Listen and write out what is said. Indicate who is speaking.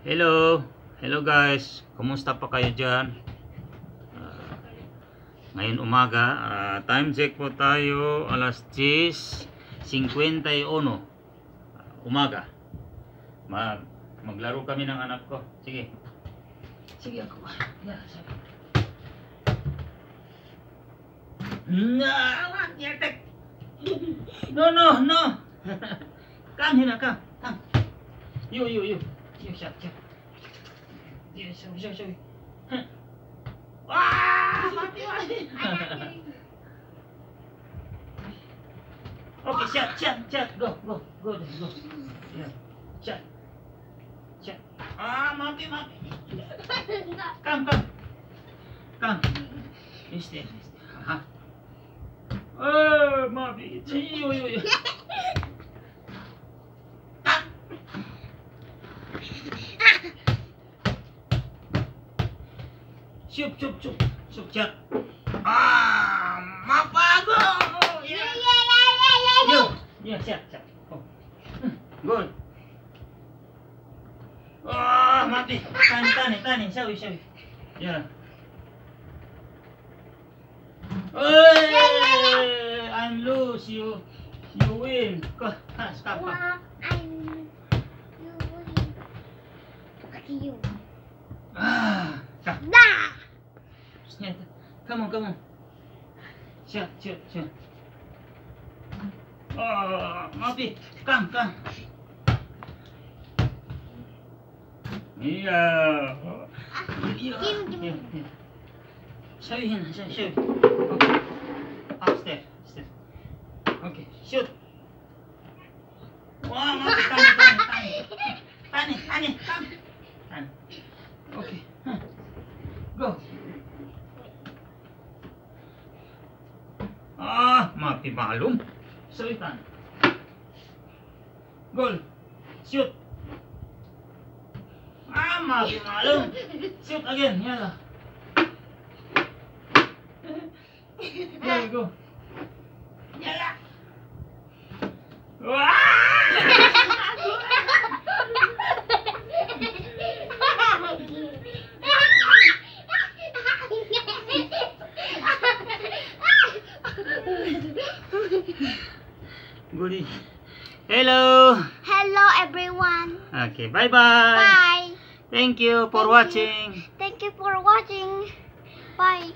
Speaker 1: Hello! Hello guys! Kumusta pa kayo dyan? Ah, ngayon umaga, ah, time check po tayo alas 10.51 umaga. Mag maglaro kami ng anak ko. Sige. Sige ako. Yeah, sige. No, yatek. No, 来た来た来た。よいしょ、よいしょ。わー、負けましたオッケー、シャッ、シャッ、シャッ、 go、go、go です、 go。シャッ、シャッ。あー、負け、負け。カン、カン。カン。見して、見して。はは。あー、負け。いいよ、いいよ。Cup cup cup cup cup. Ah, apa aku. Ya, ya,
Speaker 2: ya, ya, ya. Yuk, ya, iya.
Speaker 1: iya, siap, siap. Oh. Gun. Good. Mati. Tani, tani, tani. Sawi, sawi. Ya. Iya, hey, eh, I'm lose you. You win. Go, stop. Well,
Speaker 2: I'm you win. Kau at.
Speaker 1: Come on, come on. Shut, shut, shut. Oh, Mopi, come, come. Yeah. Yeah. yeah, yeah. Show you here, show, show. Okay. Upstairs, upstairs. Okay, shoot. Wow, Mopi, tani, tani, tani. Tani, tani, come. Tani. Okay. Huh. Go. matibalom. Salitan. Gol. Shoot. Ah, matibalom. Shoot again. Yan. There you go. Hello.
Speaker 2: Hello everyone.
Speaker 1: Okay, bye-bye. Bye. Thank you for Thank you. watching.
Speaker 2: Thank you for watching. Bye.